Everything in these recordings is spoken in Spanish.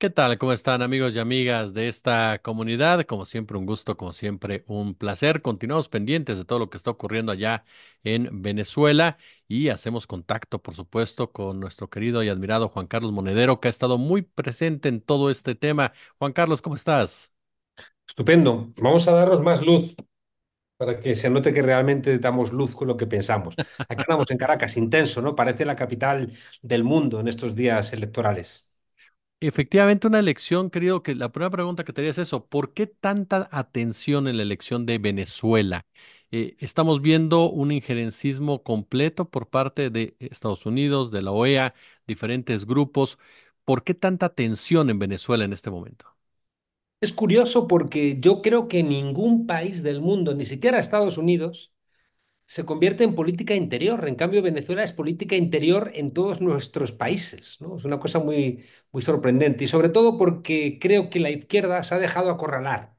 ¿Qué tal? ¿Cómo están amigos y amigas de esta comunidad? Como siempre, un gusto, como siempre, un placer. Continuamos pendientes de todo lo que está ocurriendo allá en Venezuela y hacemos contacto, por supuesto, con nuestro querido y admirado Juan Carlos Monedero, que ha estado muy presente en todo este tema. Juan Carlos, ¿cómo estás? Estupendo. Vamos a darnos más luz para que se note que realmente damos luz con lo que pensamos. Aquí andamos en Caracas, intenso, ¿no? Parece la capital del mundo en estos días electorales. Efectivamente, una elección, querido, que la primera pregunta que te haría es eso, ¿por qué tanta atención en la elección de Venezuela? Eh, estamos viendo un injerencismo completo por parte de Estados Unidos, de la OEA, diferentes grupos. ¿Por qué tanta atención en Venezuela en este momento? Es curioso porque yo creo que ningún país del mundo, ni siquiera Estados Unidos, se convierte en política interior. En cambio, Venezuela es política interior en todos nuestros países. Es una cosa muy, muy sorprendente y sobre todo porque creo que la izquierda se ha dejado acorralar.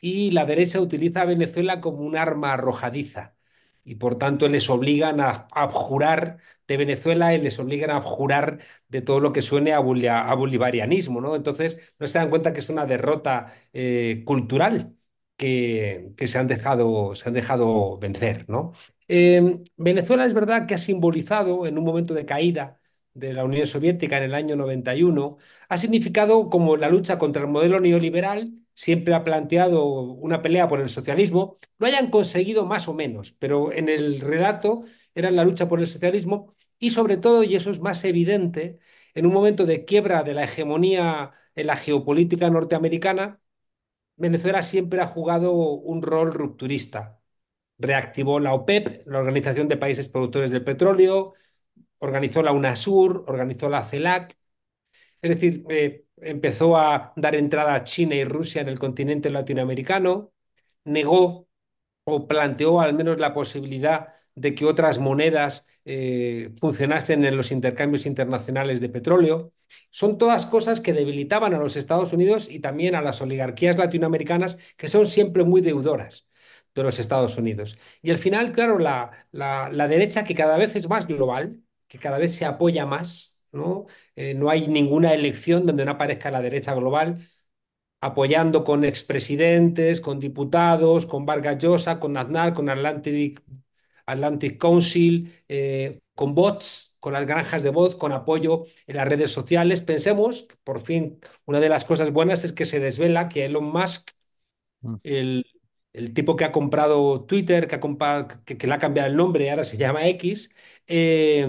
y la derecha utiliza a Venezuela como un arma arrojadiza. Y por tanto les obligan a abjurar de Venezuela y les obligan a abjurar de todo lo que suene a bolivarianismo, ¿no? Entonces no se dan cuenta que es una derrota eh, cultural que, se han dejado, se han dejado vencer, ¿no? Eh, Venezuela es verdad que ha simbolizado en un momento de caída de la Unión Soviética en el año 91, ha significado como la lucha contra el modelo neoliberal siempre ha planteado una pelea por el socialismo, lo hayan conseguido más o menos, pero en el relato era la lucha por el socialismo y sobre todo, y eso es más evidente, en un momento de quiebra de la hegemonía en la geopolítica norteamericana, Venezuela siempre ha jugado un rol rupturista. Reactivó la OPEP, la Organización de Países Productores del Petróleo, organizó la UNASUR, organizó la CELAC, es decir, eh, empezó a dar entrada a China y Rusia en el continente latinoamericano, negó o planteó al menos la posibilidad de que otras monedas eh, funcionasen en los intercambios internacionales de petróleo. Son todas cosas que debilitaban a los Estados Unidos y también a las oligarquías latinoamericanas, que son siempre muy deudoras de los Estados Unidos. Y al final, claro, la, la, la derecha que cada vez es más global, que cada vez se apoya más, ¿no? Eh, no hay ninguna elección donde no aparezca la derecha global apoyando con expresidentes, con diputados, con Vargas Llosa, con Aznar, con Atlantic, Atlantic Council, eh, con bots, con las granjas de bots, con apoyo en las redes sociales. Pensemos, por fin, una de las cosas buenas es que se desvela que Elon Musk, Mm. el, el tipo que ha comprado Twitter, que, ha compa- que, que le ha cambiado el nombre y ahora se llama X, eh,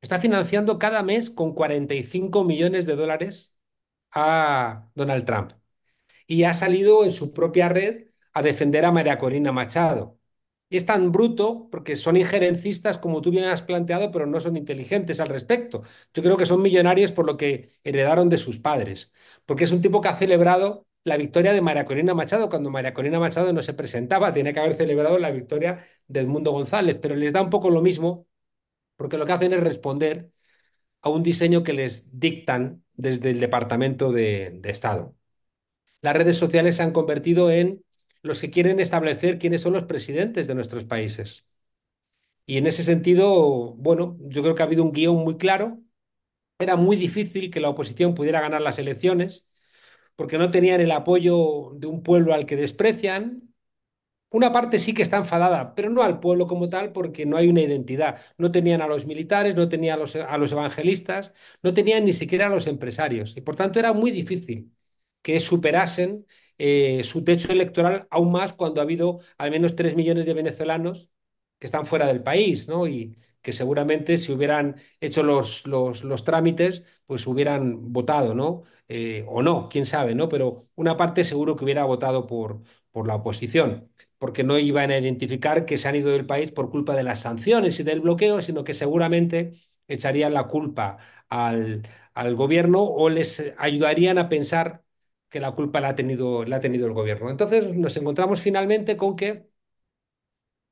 está financiando cada mes con 45 millones de dólares a Donald Trump y ha salido en su propia red a defender a María Corina Machado. Y es tan bruto porque son injerencistas, como tú bien has planteado, pero no son inteligentes al respecto. Yo creo que son millonarios por lo que heredaron de sus padres, porque es un tipo que ha celebrado la victoria de María Corina Machado cuando María Corina Machado no se presentaba, tiene que haber celebrado la victoria de Edmundo González, pero les da un poco lo mismo porque lo que hacen es responder a un diseño que les dictan desde el Departamento de, de Estado las redes sociales se han convertido en los que quieren establecer quiénes son los presidentes de nuestros países. Y en ese sentido, bueno, yo creo que ha habido un guion muy claro. Era muy difícil que la oposición pudiera ganar las elecciones porque no tenían el apoyo de un pueblo al que desprecian. Una parte sí que está enfadada, pero no al pueblo como tal, porque no hay una identidad. No tenían a los militares, no tenían a los, a los evangelistas, no tenían ni siquiera a los empresarios. Y por tanto era muy difícil que superasen eh, su techo electoral, aún más cuando ha habido al menos 3 millones de venezolanos que están fuera del país, ¿no? Y que seguramente si hubieran hecho los, los, los trámites, pues hubieran votado, ¿no? Eh, o no, quién sabe, ¿no? Pero una parte seguro que hubiera votado por, por la oposición, porque no iban a identificar que se han ido del país por culpa de las sanciones y del bloqueo, sino que seguramente echarían la culpa al, al gobierno o les ayudarían a pensar que la culpa la ha tenido, la ha tenido el gobierno. Entonces nos encontramos finalmente con que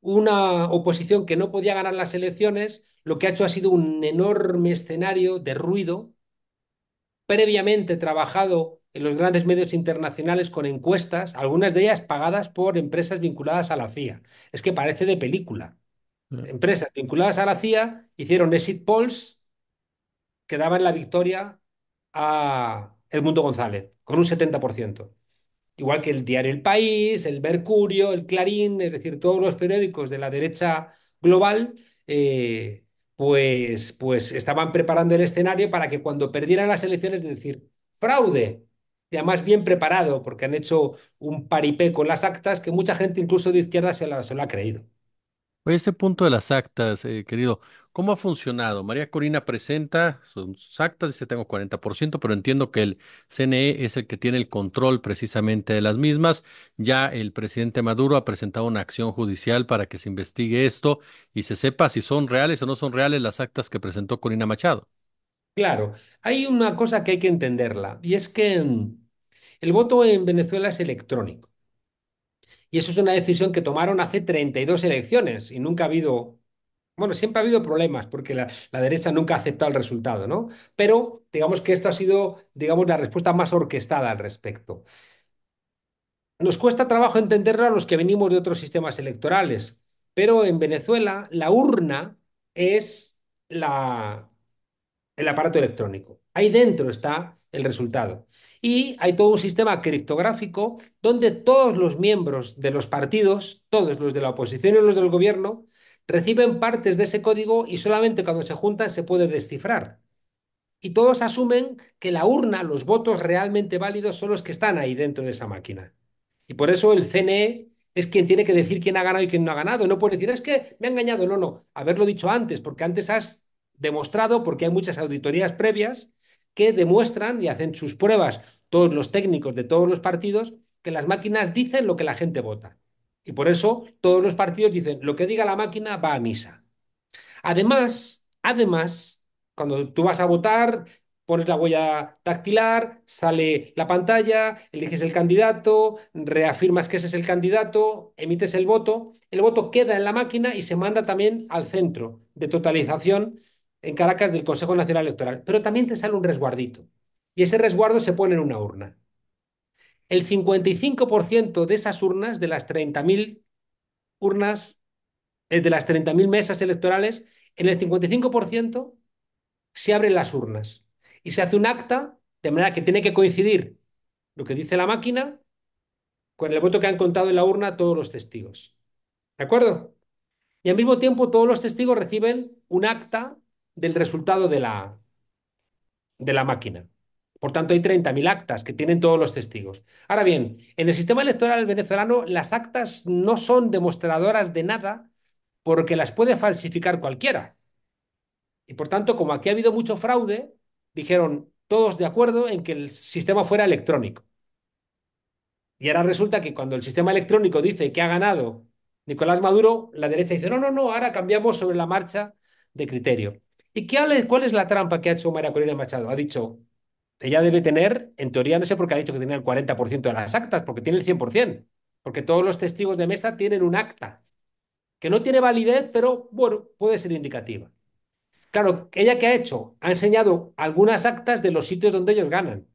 una oposición que no podía ganar las elecciones, lo que ha hecho ha sido un enorme escenario de ruido, previamente trabajado en los grandes medios internacionales con encuestas, algunas de ellas pagadas por empresas vinculadas a la CIA. Es que parece de película. Eh, Empresas vinculadas a la CIA hicieron exit polls que daban la victoria a Edmundo González, con un 70%. Igual que el diario El País, el Mercurio, el Clarín, es decir, todos los periódicos de la derecha global, eh, pues, pues estaban preparando el escenario para que cuando perdieran las elecciones, es decir, fraude, y además bien preparado, porque han hecho un paripé con las actas que mucha gente, incluso de izquierda, se, la- se lo ha creído. Oye, este punto de las actas, eh, querido, ¿cómo ha funcionado? María Corina presenta sus actas, dice tengo 40%, pero entiendo que el CNE es el que tiene el control precisamente de las mismas. Ya el presidente Maduro ha presentado una acción judicial para que se investigue esto y se sepa si son reales o no son reales las actas que presentó Corina Machado. Claro, hay una cosa que hay que entenderla, y es que mm, el voto en Venezuela es electrónico. Y eso es una decisión que tomaron hace 32 elecciones y nunca ha habido, bueno, siempre ha habido problemas porque la, derecha nunca ha aceptado el resultado, ¿no? Pero digamos que esto ha sido, digamos, la respuesta más orquestada al respecto. Nos cuesta trabajo entenderlo a los que venimos de otros sistemas electorales, pero en Venezuela la urna es el aparato electrónico. Ahí dentro está el resultado. Y hay todo un sistema criptográfico donde todos los miembros de los partidos, todos los de la oposición y los del gobierno, reciben partes de ese código y solamente cuando se juntan se puede descifrar. Y todos asumen que la urna, los votos realmente válidos son los que están ahí dentro de esa máquina. Y por eso el CNE es quien tiene que decir quién ha ganado y quién no ha ganado. No puede decir, es que me ha engañado. No, no, haberlo dicho antes, porque antes has demostrado, porque hay muchas auditorías previas que demuestran y hacen sus pruebas todos los técnicos de todos los partidos, que las máquinas dicen lo que la gente vota. Y por eso todos los partidos dicen, lo que diga la máquina va a misa. Además, además, cuando tú vas a votar, pones la huella dactilar, sale la pantalla, eliges el candidato, reafirmas que ese es el candidato, emites el voto, el voto queda en la máquina y se manda también al centro de totalización en Caracas del Consejo Nacional Electoral. Pero también te sale un resguardito y ese resguardo se pone en una urna. El 55% de esas urnas, de las 30.000 urnas, eh, de las 30.000 mesas electorales, en el 55% se abren las urnas y se hace un acta de manera que tiene que coincidir lo que dice la máquina con el voto que han contado en la urna todos los testigos. ¿De acuerdo? Y al mismo tiempo todos los testigos reciben un acta del resultado de la, de la máquina. Por tanto, hay 30.000 actas que tienen todos los testigos. Ahora bien, en el sistema electoral venezolano las actas no son demostradoras de nada porque las puede falsificar cualquiera. Y por tanto, como aquí ha habido mucho fraude, dijeron todos de acuerdo en que el sistema fuera electrónico. Y ahora resulta que cuando el sistema electrónico dice que ha ganado Nicolás Maduro, la derecha dice, no, no, no, ahora cambiamos sobre la marcha de criterio. ¿Y qué, cuál es la trampa que ha hecho María Corina Machado? Ha dicho, ella debe tener, en teoría, no sé por qué ha dicho que tenía el 40% de las actas, porque tiene el 100%, porque todos los testigos de mesa tienen un acta, que no tiene validez, pero bueno, puede ser indicativa. Claro, ¿ella qué ha hecho? Ha enseñado algunas actas de los sitios donde ellos ganan.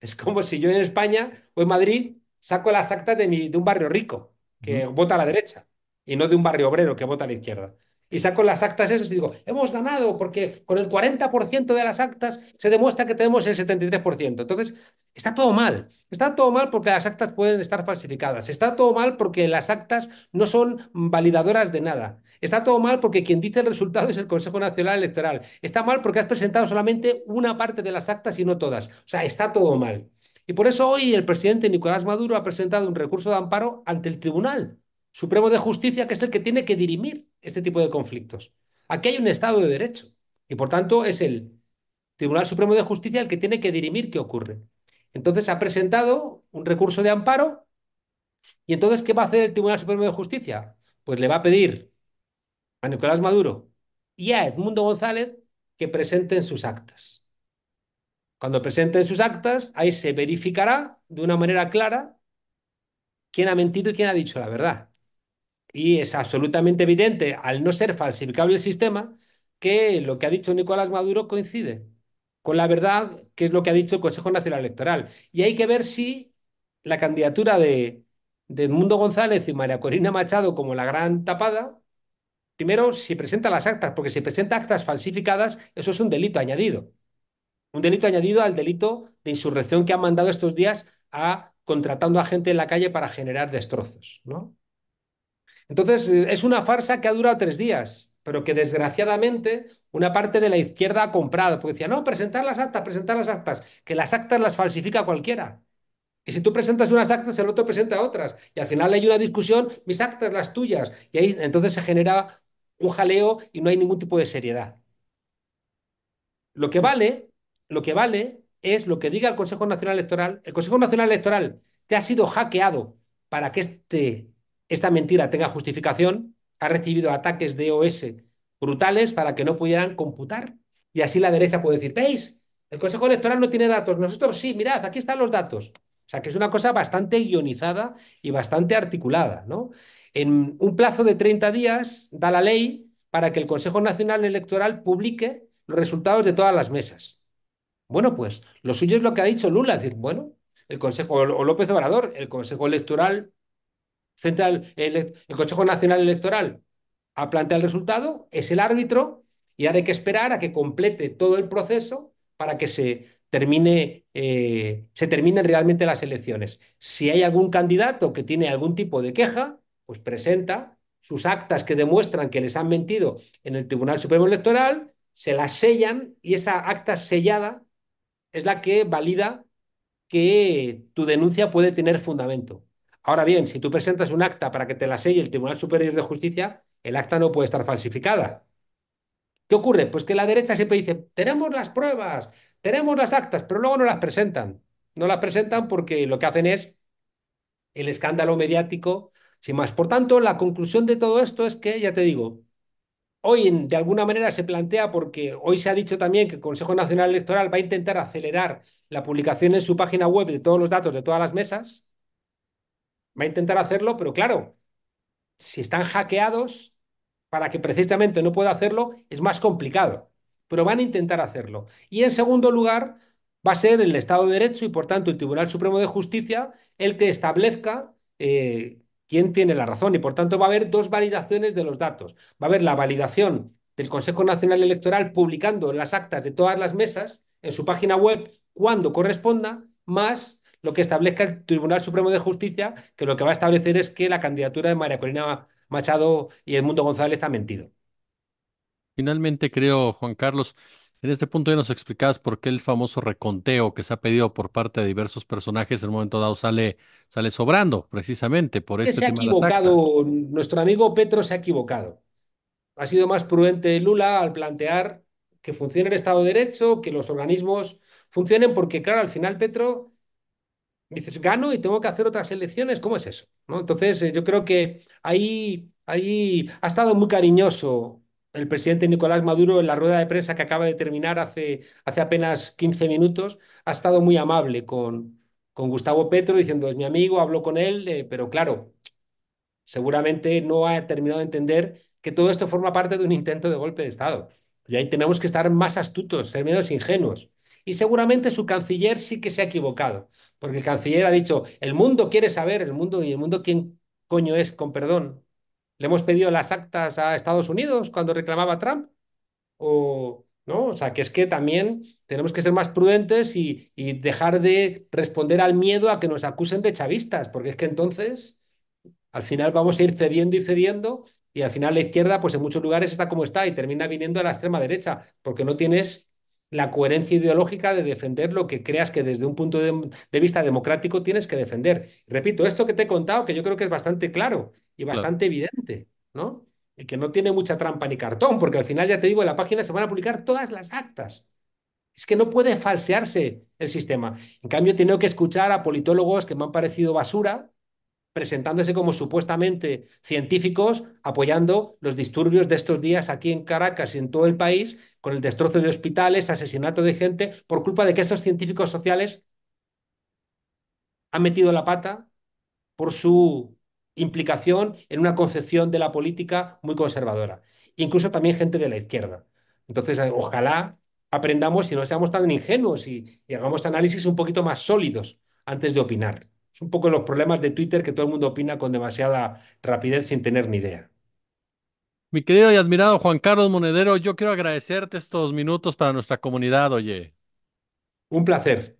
Es como si yo en España o en Madrid saco las actas de, mi, de un barrio rico, que vota a la derecha, y no de un barrio obrero que vota a la izquierda. Y saco las actas esas y digo, hemos ganado porque con el 40% de las actas se demuestra que tenemos el 73%. Entonces, está todo mal. Está todo mal porque las actas pueden estar falsificadas. Está todo mal porque las actas no son validadoras de nada. Está todo mal porque quien dice el resultado es el Consejo Nacional Electoral. Está mal porque has presentado solamente una parte de las actas y no todas. O sea, está todo mal. Y por eso hoy el presidente Nicolás Maduro ha presentado un recurso de amparo ante el Tribunal Supremo de Justicia, que es el que tiene que dirimir este tipo de conflictos. Aquí hay un Estado de Derecho y por tanto es el Tribunal Supremo de Justicia el que tiene que dirimir qué ocurre. Entonces ha presentado un recurso de amparo y entonces ¿qué va a hacer el Tribunal Supremo de Justicia? Pues le va a pedir a Nicolás Maduro y a Edmundo González que presenten sus actas. Cuando presenten sus actas, ahí se verificará de una manera clara quién ha mentido y quién ha dicho la verdad. Y es absolutamente evidente, al no ser falsificable el sistema, que lo que ha dicho Nicolás Maduro coincide con la verdad, que es lo que ha dicho el Consejo Nacional Electoral. Y hay que ver si la candidatura de, de Edmundo González y María Corina Machado como la gran tapada, primero, si presenta las actas, porque si presenta actas falsificadas, eso es un delito añadido. Un delito añadido al delito de insurrección que han mandado estos días a contratando a gente en la calle para generar destrozos, ¿no? Entonces, eh, es una farsa que ha durado tres días, pero que desgraciadamente una parte de la izquierda ha comprado, porque decía, no, presentar las actas, presentar las actas, que las actas las falsifica cualquiera. Y si tú presentas unas actas, el otro presenta otras. Y al final hay una discusión, mis actas, las tuyas. Y ahí entonces se genera un jaleo y no hay ningún tipo de seriedad. Lo que vale, lo que vale es lo que diga el Consejo Nacional Electoral. El Consejo Nacional Electoral que ha sido hackeado para que este, esta mentira tenga justificación, ha recibido ataques de OS brutales para que no pudieran computar. Y así la derecha puede decir, ¿veis? El Consejo Electoral no tiene datos. Nosotros sí, mirad, aquí están los datos. O sea, que es una cosa bastante guionizada y bastante articulada, ¿no? En un plazo de 30 días da la ley para que el Consejo Nacional Electoral publique los resultados de todas las mesas. Bueno, pues lo suyo es lo que ha dicho Lula, es decir, bueno, el Consejo, o López Obrador, el Consejo Electoral Central, el, el Consejo Nacional Electoral ha planteado el resultado, es el árbitro y ahora hay que esperar a que complete todo el proceso para que se termine, eh, se terminen realmente las elecciones. Si hay algún candidato que tiene algún tipo de queja, pues presenta sus actas que demuestran que les han mentido en el Tribunal Supremo Electoral, se las sellan y esa acta sellada es la que valida que tu denuncia puede tener fundamento. Ahora bien, si tú presentas un acta para que te la selle el Tribunal Superior de Justicia, el acta no puede estar falsificada. ¿Qué ocurre? Pues que la derecha siempre dice, tenemos las pruebas, tenemos las actas, pero luego no las presentan. No las presentan porque lo que hacen es el escándalo mediático, sin más. Por tanto, la conclusión de todo esto es que, ya te digo, hoy de alguna manera se plantea, porque hoy se ha dicho también que el Consejo Nacional Electoral va a intentar acelerar la publicación en su página web de todos los datos de todas las mesas, va a intentar hacerlo, pero claro, si están hackeados, para que precisamente no pueda hacerlo, es más complicado, pero van a intentar hacerlo. Y en segundo lugar, va a ser el Estado de Derecho y por tanto el Tribunal Supremo de Justicia el que establezca eh, quién tiene la razón y por tanto va a haber dos validaciones de los datos. Va a haber la validación del Consejo Nacional Electoral publicando las actas de todas las mesas en su página web cuando corresponda, más lo que establezca el Tribunal Supremo de Justicia, que lo que va a establecer es que la candidatura de María Corina Machado y Edmundo González ha mentido. Finalmente, creo, Juan Carlos, en este punto ya nos explicabas por qué el famoso reconteo que se ha pedido por parte de diversos personajes en un momento dado sale, sale sobrando, precisamente por este se ha tema de las actas. equivocado, nuestro amigo Petro se ha equivocado. Ha sido más prudente Lula al plantear que funcione el Estado de Derecho, que los organismos funcionen, porque claro, al final Petro dices, gano y tengo que hacer otras elecciones, ¿cómo es eso? Entonces, eh, yo creo que ahí, ahí ha estado muy cariñoso el presidente Nicolás Maduro en la rueda de prensa que acaba de terminar hace, hace apenas 15 minutos, ha estado muy amable con, con Gustavo Petro diciendo, es mi amigo, hablo con él, eh, pero claro, seguramente no ha terminado de entender que todo esto forma parte de un intento de golpe de Estado. Y ahí tenemos que estar más astutos, ser menos ingenuos. Y seguramente su canciller sí que se ha equivocado, porque el canciller ha dicho, el mundo quiere saber, el mundo, y el mundo quién coño es, con perdón. ¿Le hemos pedido las actas a Estados Unidos cuando reclamaba Trump? O, ¿no? O sea, que es que también tenemos que ser más prudentes y, y dejar de responder al miedo a que nos acusen de chavistas, porque es que entonces al final vamos a ir cediendo y cediendo y al final la izquierda, pues en muchos lugares está como está y termina viniendo a la extrema derecha, porque no tienes la coherencia ideológica de defender lo que creas que desde un punto de, de vista democrático tienes que defender. Repito, esto que te he contado, que yo creo que es bastante claro y Claro. bastante evidente, ¿no? Y que no tiene mucha trampa ni cartón, porque al final, ya te digo, en la página se van a publicar todas las actas. Es que no puede falsearse el sistema. En cambio, he tenido que escuchar a politólogos que me han parecido basura presentándose como supuestamente científicos, apoyando los disturbios de estos días aquí en Caracas y en todo el país, con el destrozo de hospitales, asesinato de gente, por culpa de que esos científicos sociales han metido la pata por su implicación en una concepción de la política muy conservadora. Incluso también gente de la izquierda. Entonces, eh, ojalá aprendamos y no seamos tan ingenuos y, y hagamos análisis un poquito más sólidos antes de opinar. Es un poco los problemas de Twitter que todo el mundo opina con demasiada rapidez sin tener ni idea. Mi querido y admirado Juan Carlos Monedero, yo quiero agradecerte estos minutos para nuestra comunidad, oye. Un placer.